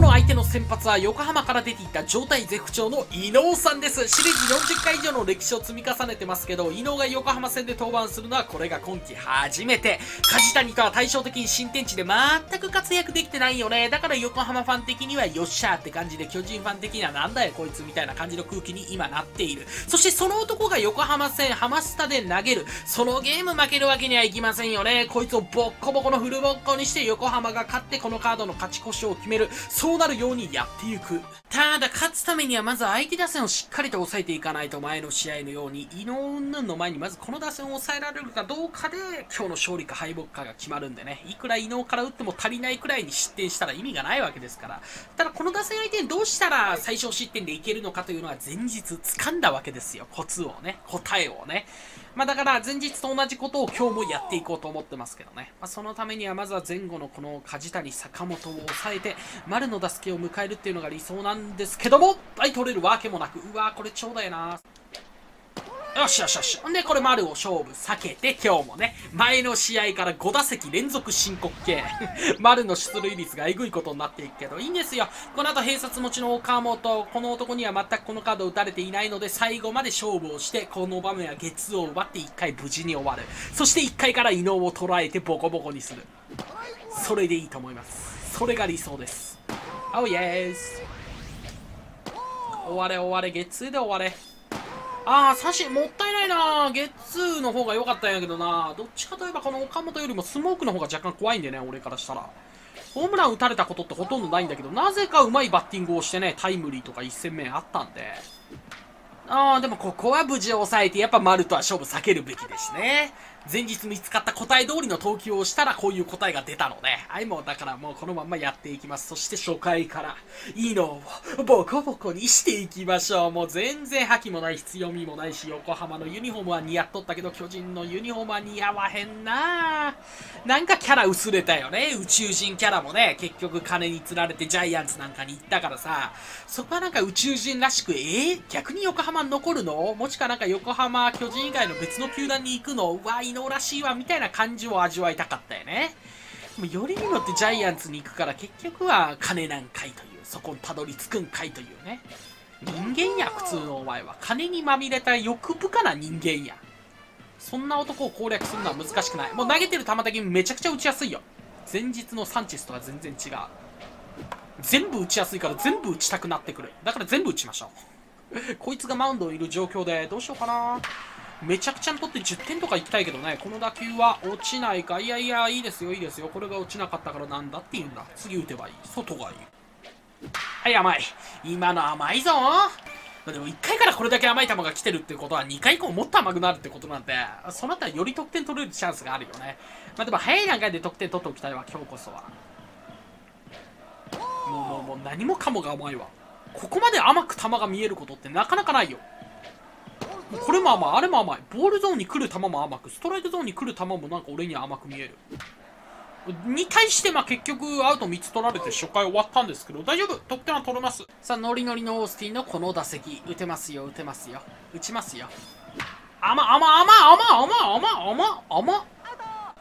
日の相手の先発は横浜から出ていた状態絶不調の伊能さんです。シリーズ40回以上の歴史を積み重ねてますけど、伊能が横浜戦で登板するのはこれが今季初めて。梶谷とは対照的に新天地で全く活躍できてないよね。だから横浜ファン的にはよっしゃーって感じで、巨人ファン的にはなんだよこいつみたいな感じの空気に今なっている。そしてその男が横浜戦ハマスタで投げる。そのゲーム負けるわけにはいきませんよね。こいつをボッコボコのフルボッコにして横浜が勝ってこのカードの勝ち越しを決める。そうなるようにやっていく。ただ、勝つためにはまず相手打線をしっかりと抑えていかないと前の試合のように、伊能云々の前にまずこの打線を抑えられるかどうかで、今日の勝利か敗北かが決まるんでね、いくら伊能から打っても足りないくらいに失点したら意味がないわけですから。ただ、この打線相手にどうしたら最小失点でいけるのかというのは前日掴んだわけですよ。コツをね、答えをね。まあだから前日と同じことを今日もやっていこうと思ってますけどね。まあ、そのためにはまずは前後のこの梶谷、坂本を抑えて、丸の打席を迎えるっていうのが理想なんですけども、はい、取れるわけもなく、うわーこれちょうだいな。よしよしよし。んで、これ丸を勝負避けて、今日もね、前の試合から5打席連続申告系。丸の出塁率がえぐいことになっていくけど、いいんですよ。この後、併殺持ちの岡本、この男には全くこのカード打たれていないので、最後まで勝負をして、この場面はゲッツを奪って1回無事に終わる。そして1回から伊能を捉えてボコボコにする。それでいいと思います。それが理想です。Oh yes! 終われ終われ、ゲッツーで終われ。ああ、サシ、もったいないなゲッツーの方が良かったんやけどなどっちかといえばこの岡本よりもスモークの方が若干怖いんでね、俺からしたら。ホームラン打たれたことってほとんどないんだけど、なぜかうまいバッティングをしてね、タイムリーとか1戦目あったんで。ああ、でもここは無事抑えて、やっぱ丸とは勝負避けるべきですね。前日見つかった答え通りの投球をしたらこういう答えが出たので、はい、もうだからもうこのままやっていきます。そして初回から、いいのをボコボコにしていきましょう。もう全然覇気もない、必要味もないし、横浜のユニフォームは似合っとったけど、巨人のユニフォームは似合わへんな。なんかキャラ薄れたよね。宇宙人キャラもね、結局金に釣られてジャイアンツなんかに行ったからさ、そこはなんか宇宙人らしく、え？ー、逆に横浜残るの？もしかなんか横浜、巨人以外の別の球団に行くの？うわ、能らしいわみたいな感じを味わいたかったよね。でもよりによってジャイアンツに行くから結局は金なんかいというそこにたどり着くんかいというね。人間や普通のお前は金にまみれた欲深な人間や。そんな男を攻略するのは難しくない。もう投げてる球的にめちゃくちゃ打ちやすいよ。前日のサンチェスとは全然違う。全部打ちやすいから全部打ちたくなってくる。だから全部打ちましょう。こいつがマウンドにいる状況でどうしようかな。めちゃくちゃにとって10点とかいきたいけどね、この打球は落ちないか。いやいや、いいですよ、いいですよ。これが落ちなかったからなんだって言うんだ。次打てばいい。外がいい。はい、甘い。今の甘いぞでも1回からこれだけ甘い球が来てるってことは2回以降もっと甘くなるってことなんで、そのあたりより得点取れるチャンスがあるよね。まあでも早い段階で得点取っておきたいわ、今日こそは。もうもうもう何もかもが甘いわ。ここまで甘く球が見えることってなかなかないよ。これも甘い。あれも甘い。ボールゾーンに来る球も甘くストライクゾーンに来る球もなんか俺には甘く見える。に対してまあ結局アウト3つ取られて初回終わったんですけど大丈夫？得点は取れます。さあノリノリのオースティンのこの打席打てますよ打てますよ。打ちますよ。甘甘甘甘甘甘甘甘。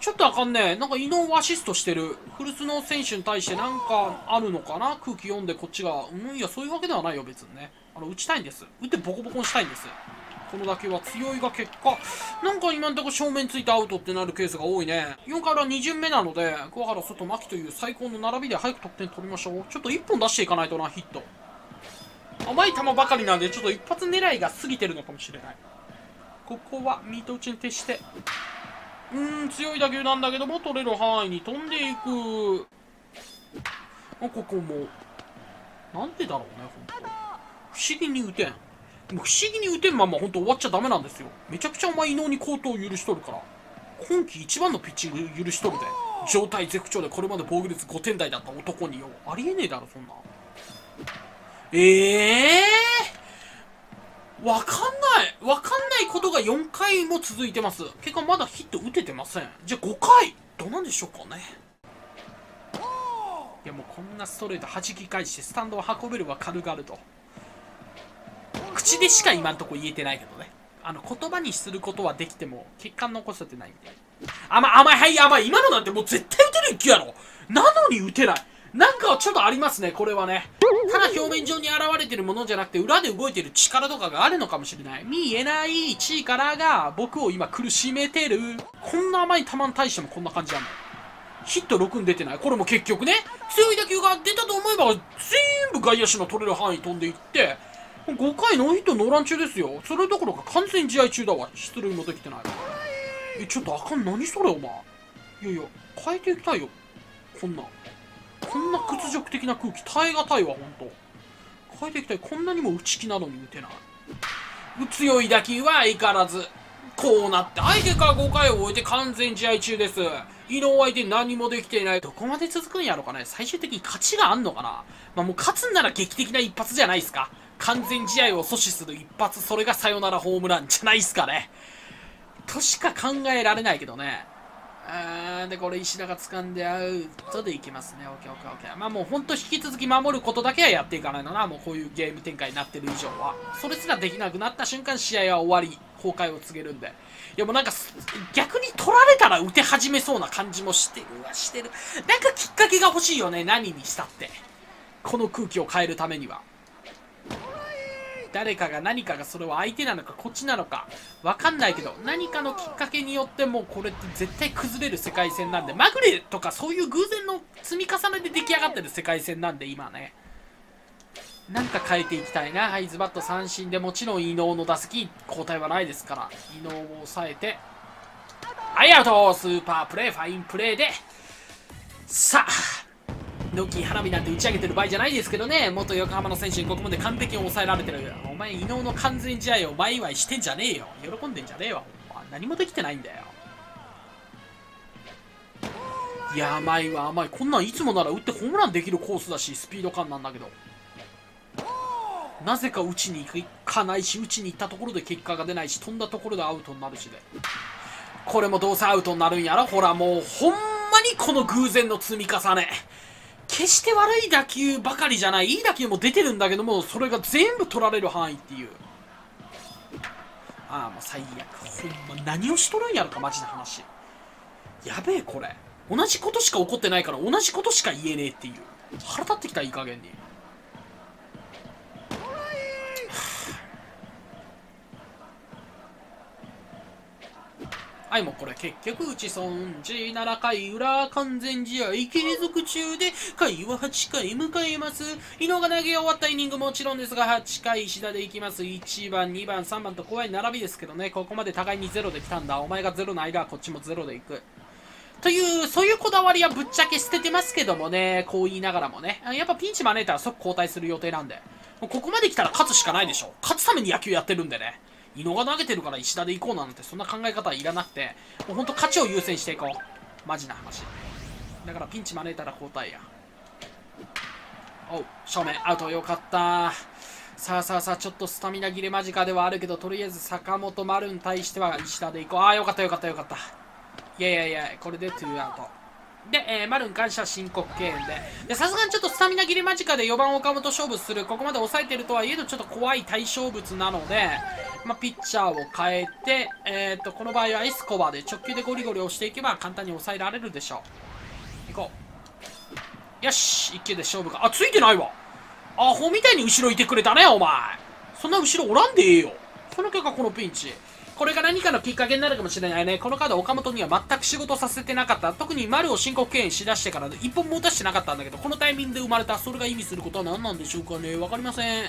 ちょっとあかんねなんか伊能アシストしてる。古巣の選手に対してなんかあるのかな？空気読んでこっちが。うんいやそういうわけではないよ別にね。あの打ちたいんです。打ってボコボコにしたいんですこの打球は強いが結果、なんか今んとこ正面ついてアウトってなるケースが多いね。4回は2巡目なので、桑原、外、牧という最高の並びで早く得点取りましょう。ちょっと1本出していかないとな、ヒット。甘い球ばかりなんで、ちょっと一発狙いが過ぎてるのかもしれない。ここはミート打ちに徹して、うーん、強い打球なんだけども、取れる範囲に飛んでいく。ここも、なんでだろうね、ほんと。不思議に打てん。不思議に打てんまま本当終わっちゃダメなんですよ。めちゃくちゃお前伊能に高騰を許しとるから。今季一番のピッチング許しとるで。状態絶不調でこれまで防御率5点台だった男によ。ありえねえだろ、そんな。ええー、わかんないわかんないことが4回も続いてます。結果まだヒット打ててません。じゃあ5回どうなんでしょうかね。いやもうこんなストレート弾き返してスタンドを運べるは軽々と。口でしか今んとこ言えてないけどね。あの、言葉にすることはできても、結果残せてないんで。甘い、甘い、はい、甘い。今のなんてもう絶対打てる勢やろ。なのに打てない。なんかちょっとありますね、これはね。ただ表面上に現れてるものじゃなくて、裏で動いてる力とかがあるのかもしれない。見えない力が僕を今苦しめてる。こんな甘い球に対してもこんな感じなの。ヒット6に出てない。これも結局ね、強い打球が出たと思えば、全部外野手の取れる範囲飛んでいって、5回ノーヒットノーラン中ですよ。それどころか完全試合中だわ。出塁もできてない。え、ちょっとあかん、何それお前。いやいや、変えていきたいよ。こんな。こんな屈辱的な空気耐え難いわ、ほんと。変えていきたい。こんなにも内気なのに打てない。強い打球は相変わらず。こうなって、相手から5回を終えて完全試合中です。伊能相手何もできていない。どこまで続くんやろかね最終的に勝ちがあんのかなまあもう勝つんなら劇的な一発じゃないですか。完全試合を阻止する一発、それがサヨナラホームランじゃないですかね。としか考えられないけどね。あーで、これ石田が掴んでアウトでいきますね。オッケーオッケーオッケー。まあもうほんと引き続き守ることだけはやっていかないのな。もうこういうゲーム展開になってる以上は。それすらできなくなった瞬間試合は終わり。崩壊を告げるんで。いやもうなんか、逆に取られたら打て始めそうな感じもしてるわ、してる。なんかきっかけが欲しいよね。何にしたって。この空気を変えるためには。誰かが何かがそれは相手なのかこっちなのかわかんないけど何かのきっかけによってもうこれって絶対崩れる世界線なんでまぐれとかそういう偶然の積み重ねで出来上がってる世界線なんで今ね。なんか変えていきたいな。はい、ズバッと三振でもちろん伊能の打席交代はないですから、伊能を抑えて、はい、アウト！スーパープレー、ファインプレーで、さあ、ノッキ花火なんて打ち上げてる場合じゃないですけどね、元横浜の選手にここまで完璧に抑えられてる。お前、伊能の完全試合を前祝いしてんじゃねえよ。喜んでんじゃねえよ。何もできてないんだよ。や、甘いわ、甘い。こんなんいつもなら打ってホームランできるコースだし、スピード感なんだけど。なぜか打ちに行かないし、打ちに行ったところで結果が出ないし、飛んだところでアウトになるしで。これもどうせアウトになるんやろほら、もう、ほんまにこの偶然の積み重ね。決して悪い打球ばかりじゃない。いい打球も出てるんだけども、それが全部取られる範囲っていう。ああ、もう最悪。ほんま、何をしとるんやろか、マジな話。やべえ、これ。同じことしか起こってないから、同じことしか言えねえっていう。腹立ってきた、いい加減に。はい、もうこれ結局打ち損じ7回裏完全試合継続中で回は8回迎えます。伊野が投げ終わったイニングもちろんですが8回石田でいきます。1番、2番、3番と怖い並びですけどね、ここまで互いに0で来たんだ。お前が0の間はこっちも0でいく。という、そういうこだわりはぶっちゃけ捨ててますけどもね、こう言いながらもね。やっぱピンチ招いたら即交代する予定なんで。もうここまで来たら勝つしかないでしょ。勝つために野球やってるんでね。伊野が投げてるから石田で行こうなんてそんな考え方はいらなくてもうほんと勝ちを優先していこう。マジな話。だからピンチ招いたら交代や。おう正面。アウトよかった。さあさあさあちょっとスタミナ切れ間近ではあるけどとりあえず坂本丸に対しては石田で行こう。ああよかったよかったよかった。いやいやいやこれで2アウト。で、えー、マルン感謝申告敬遠で。でさすがにちょっとスタミナ切れ間近で4番岡本勝負する、ここまで抑えてるとはいえど、ちょっと怖い対象物なので、まあ、ピッチャーを変えて、えー、っと、この場合はエスコバーで直球でゴリゴリ押していけば簡単に抑えられるでしょう。行こう。よし、1球で勝負か。あ、ついてないわ。アホみたいに後ろいてくれたね、お前。そんな後ろおらんでええよ。その結果このピンチ。これが何かのきっかけになるかもしれないね。このカード岡本には全く仕事させてなかった。特に丸を申告敬遠しだしてから一本も打たしてなかったんだけど、このタイミングで生まれた。それが意味することは何なんでしょうかね。わかりません。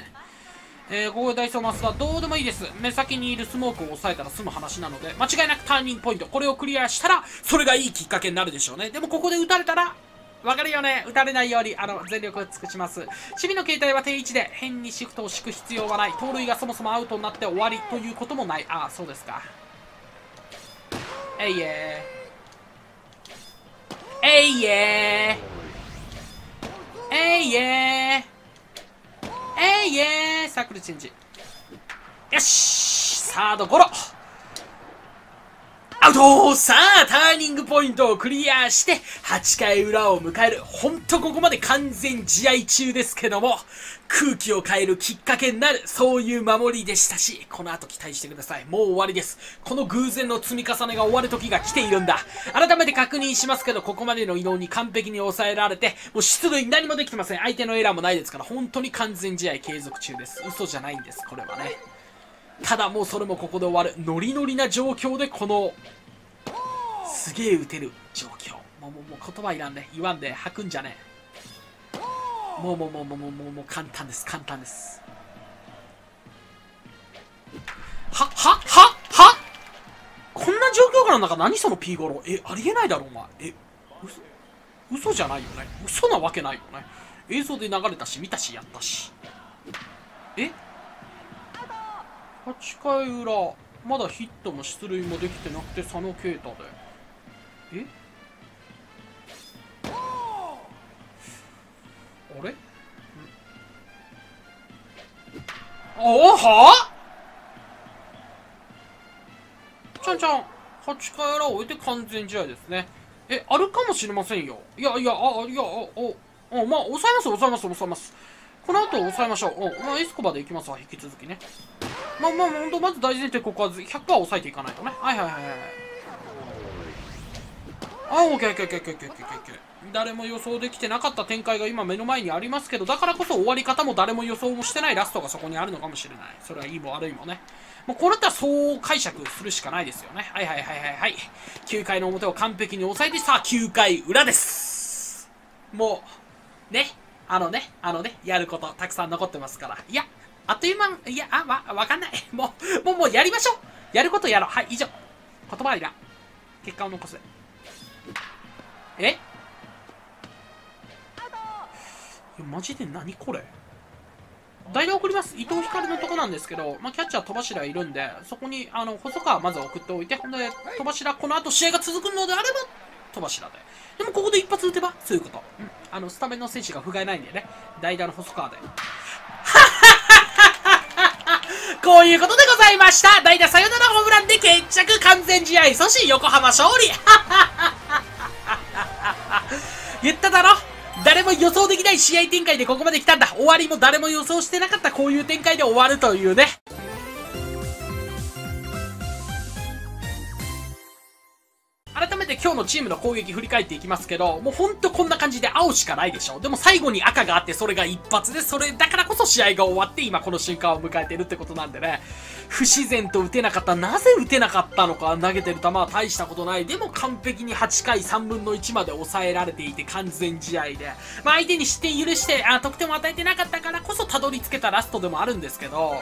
えー、ここでダイソーマスター、どうでもいいです。目先にいるスモークを抑えたら済む話なので、間違いなくターニングポイント。これをクリアしたら、それがいいきっかけになるでしょうね。でもここで打たれたら、わかるよね？打たれないように、あの、全力を尽くします。守備の形態は定位置で、変にシフトを敷く必要はない。盗塁がそもそもアウトになって終わりということもない。ああ、そうですか。えいええいええいええいえサークルチェンジよしサードゴロアアウトさあ、ターニングポイントをクリアして、8回裏を迎える。ほんとここまで完全試合中ですけども、空気を変えるきっかけになる、そういう守りでしたし、この後期待してください。もう終わりです。この偶然の積み重ねが終わる時が来ているんだ。改めて確認しますけど、ここまでの移動に完璧に抑えられて、もう出塁何もできてません。相手のエラーもないですから、本当に完全試合継続中です。嘘じゃないんです、これはね。ただもうそれもここで終わる。ノリノリな状況でこの、すげえ打てる状況。もうもうもう言葉いらんね。言わんで吐くんじゃねえ。もうもうもうもうもうもうもう簡単です。簡単です。は、は、は、はこんな状況からなんか何その P ゴロえ、ありえないだろ、お前。え、嘘、嘘じゃないよね。嘘なわけないよね。映像で流れたし、見たし、やったし。え8回裏まだヒットも出塁もできてなくて佐野啓太でえ？あれ？あは？ちゃんちゃん8回裏を終えて完全試合ですねえあるかもしれませんよいやいやあいやああまあ抑えます抑えます抑えますこの後抑えましょう。うん。まあ、エスコバでいきますわ、引き続きね。まあまあ、ほんと、まず大前提ここは100%抑えていかないとね。はいはいはいはい。あ、オッケーオッケーオッケーオッケーオッケーオッケー。誰も予想できてなかった展開が今目の前にありますけど、だからこそ終わり方も誰も予想もしてないラストがそこにあるのかもしれない。それはいいも悪いもね。もうこうなったらそう解釈するしかないですよね。はいはいはいはいはい。9回の表を完璧に抑えて、さあ9回裏です。もう、ね。あのね、あのね、やることたくさん残ってますから。いや、あっという間、いや、あ、わ、わかんない。もう、もう、もうやりましょうやることやろう。はい、以上。言葉はいらん。結果を残す。え？いや、マジで何これ？代打送ります。伊藤光のとこなんですけど、まあ、キャッチャー戸柱いるんで、そこに、あの、細川まず送っておいて、ほんで、戸柱、この後試合が続くのであれば、戸柱で。でもここで一発撃てば、そういうこと。うん。あの、スタメンの選手が不甲斐ないんでね。代打の細川で。こういうことでございました代打サヨナラホームランで決着完全試合阻止横浜勝利 言っただろ？誰も予想できない試合展開でここまで来たんだ終わりも誰も予想してなかったこういう展開で終わるというね改めて今日のチームの攻撃振り返っていきますけど、もうほんとこんな感じで青しかないでしょ。でも最後に赤があってそれが一発で、それだからこそ試合が終わって今この瞬間を迎えてるってことなんでね。不自然と打てなかった。なぜ打てなかったのか？投げてる球は大したことない。でも完璧に8回3分の1まで抑えられていて完全試合で。まあ相手に失点許して、あ、得点を与えてなかったからこそたどり着けたラストでもあるんですけど、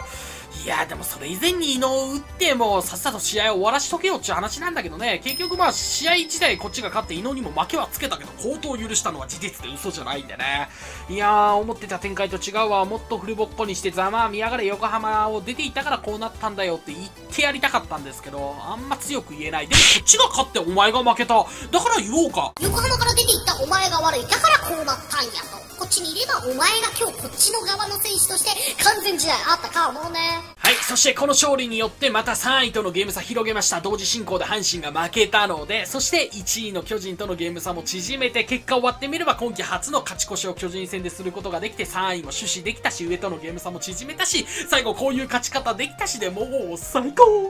いやでもそれ以前に伊野を打ってもさっさと試合を終わらしとけよっていう話なんだけどね、結局まあ試合自体こっちが勝って伊野にも負けはつけたけど、高騰を許したのは事実で嘘じゃないんでね。いやー、思ってた展開と違うわ。もっとフルボッコにしてざまあ見やがれ横浜を出ていたからこうなったんだよって言ってやりたかったんですけど、あんま強く言えない。でもこっちが勝ってお前が負けた。だから言おうか。横浜から出ていった前が悪い。だからこうなったんやと。こっちにいればお前が今日こっちの側の選手として完全試合あったかもね。はい、そしてこの勝利によってまた3位とのゲーム差広げました。同時進行で阪神が負けたので、そして1位の巨人とのゲーム差も縮めて、結果終わってみれば今季初の勝ち越しを巨人戦ですることができて、3位も趣旨できたし、上とのゲーム差も縮めたし、最後こういう勝ち方できたしでもう最高